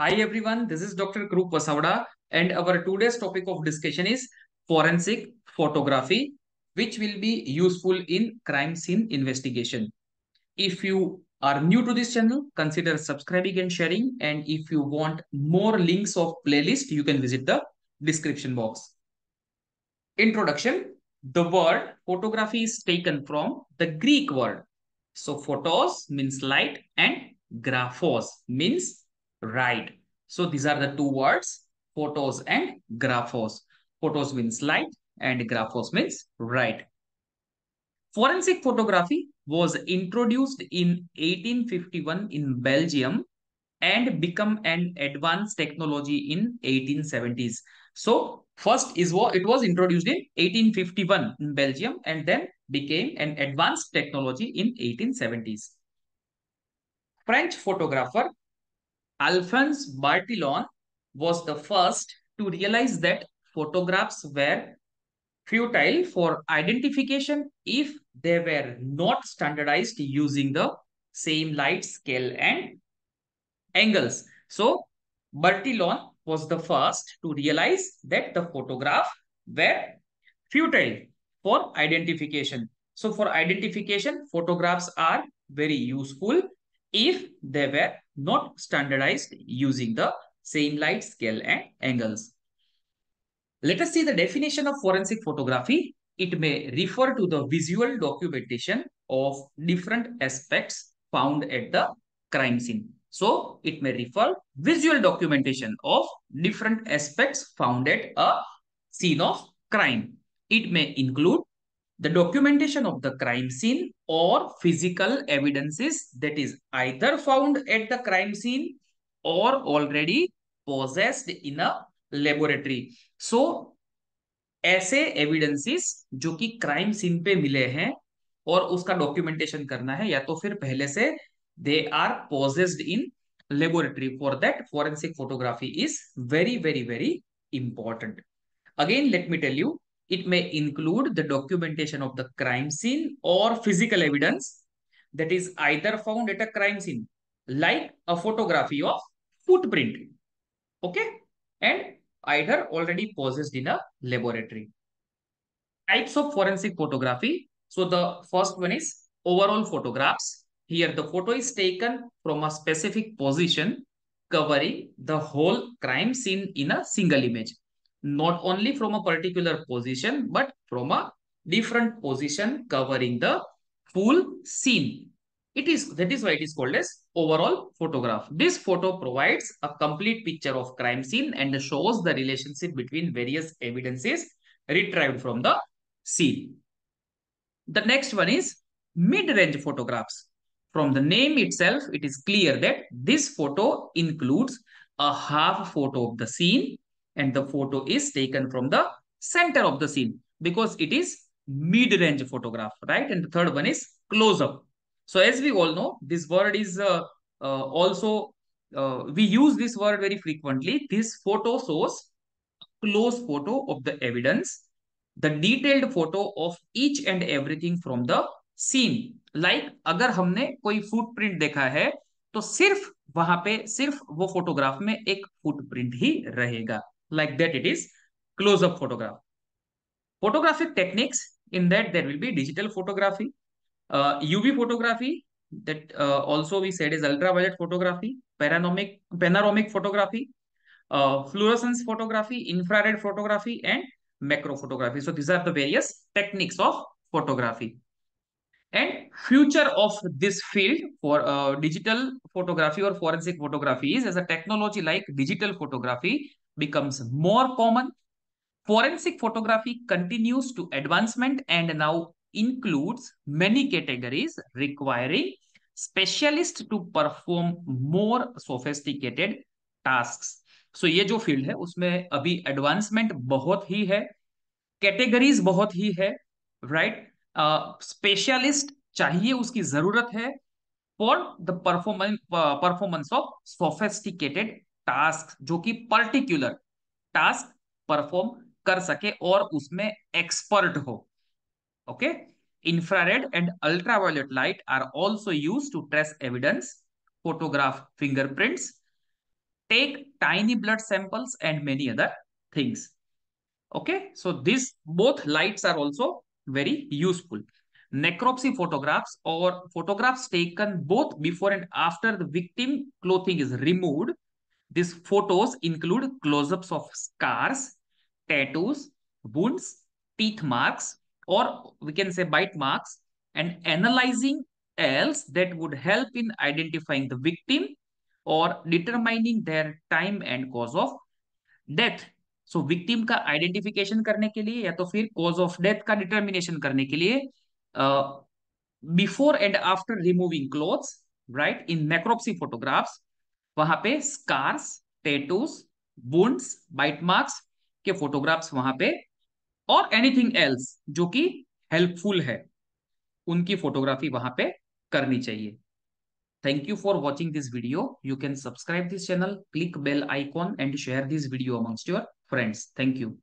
Hi everyone, this is Dr. Krup Vasavada and our today's topic of discussion is forensic photography which will be useful in crime scene investigation. If you are new to this channel, consider subscribing and sharing and if you want more links of playlist, you can visit the description box. Introduction. The word photography is taken from the Greek word. So photos means light and graphos means write. So these are the two words, photos and graphos. Photos means light and graphos means write. Forensic photography was introduced in 1851 in Belgium and become an advanced technology in 1870s. So first is what it was introduced in 1851 in Belgium and then became an advanced technology in 1870s. French photographer Alphonse Bertillon was the first to realize that photographs were futile for identification if they were not standardized using the same light scale and angles. So Bertillon was the first to realize that the photograph were futile for identification. So for identification, photographs are very useful if they were not standardized using the same light scale and angles. Let us see the definition of forensic photography. It may refer to the visual documentation of different aspects found at the crime scene. So it may refer visual documentation of different aspects found at a scene of crime. It may include the documentation of the crime scene or physical evidences that is either found at the crime scene or already possessed in a laboratory. So ऐसे evidences जो कि crime scene पे मिले हैं और उसका documentation करना है या तो फिर पहले से they are possessed in laboratory for that forensic photography is very very very important again let me tell you it may include the documentation of the crime scene or physical evidence that is either found at a crime scene, like a photography of footprint. Okay. And either already possessed in a laboratory. Types of forensic photography. So the first one is overall photographs. Here the photo is taken from a specific position covering the whole crime scene in a single image not only from a particular position, but from a different position covering the full scene. It is that is why it is called as overall photograph. This photo provides a complete picture of crime scene and shows the relationship between various evidences retrieved from the scene. The next one is mid-range photographs. From the name itself, it is clear that this photo includes a half photo of the scene and the photo is taken from the center of the scene because it is mid-range photograph, right? And the third one is close-up. So as we all know, this word is uh, uh, also, uh, we use this word very frequently. This photo shows close photo of the evidence, the detailed photo of each and everything from the scene. Like अगर हमने कोई footprint देखा है तो सिर्फ़ वहाँ पे सिर्फ़ वो फोटोग्राफ में एक फुटप्रिंट ही रहेगा like that it is close-up photograph. Photographic techniques, in that there will be digital photography, uh, UV photography, that uh, also we said is ultraviolet photography, panoramic, panoramic photography, uh, fluorescence photography, infrared photography, and macro photography. So these are the various techniques of photography. And future of this field for uh, digital photography or forensic photography is as a technology like digital photography becomes more common. Forensic photography continues to advancement and now includes many categories requiring specialists to perform more sophisticated tasks. So ये जो field है उसमें अभी advancement बहुत ही है categories बहुत ही है right specialist चाहिए उसकी ज़रूरत है for the performance performance of sophisticated task जो कि पर्टिकुलर टास्क परफॉर्म कर सके और उसमें एक्सपर्ट हो। Okay infrared and ultraviolet light are also used to trace evidence photograph fingerprints take tiny blood samples and many other things okay so this both lights are also very useful necropsy photographs और photographs taken both before and after the victim clothing is removed These photos include close-ups of scars, tattoos, wounds, teeth marks, or we can say bite marks, and analyzing else that would help in identifying the victim or determining their time and cause of death. So victim का identification करने के लिए या तो फिर cause of death का determination करने के लिए before and after removing clothes right in necropsy photographs वहाँ पे scars tattoos wounds bite marks के फोटोग्राफ्स वहाँ पे और एनीथिंग एल्स जो कि हेल्पफुल है, उनकी फोटोग्राफी वहाँ पे करनी चाहिए। Thank you for watching this video you can subscribe this channel click bell icon and share this video amongst your friends thank you